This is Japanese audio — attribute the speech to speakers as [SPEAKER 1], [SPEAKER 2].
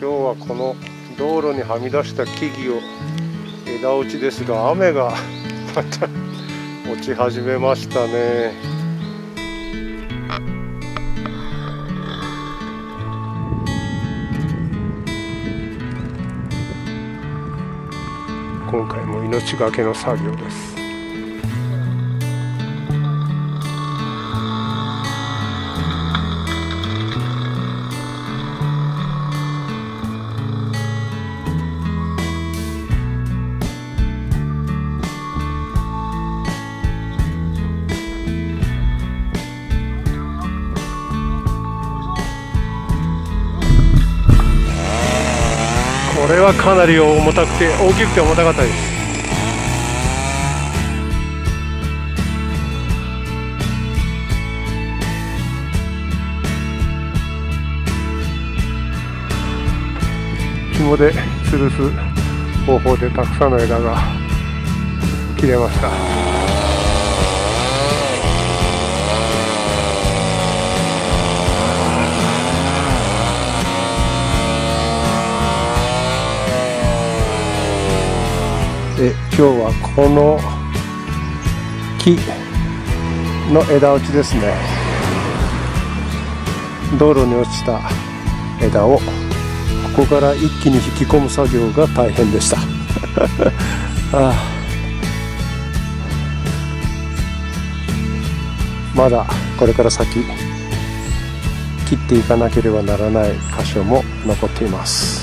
[SPEAKER 1] 今日はこの道路にはみ出した木々を枝落ちですが雨がまた落ち始めましたね。今回も命がけの作業です。これはかなり重たくて大きくて重たかったです。紐で吊るす方法でたくさんの枝が切れました。で今日はこの木の枝落ちですね。道路に落ちた枝をここから一気に引き込む作業が大変でした。ああ。まだこれから先切っていかなければならない箇所も残っています。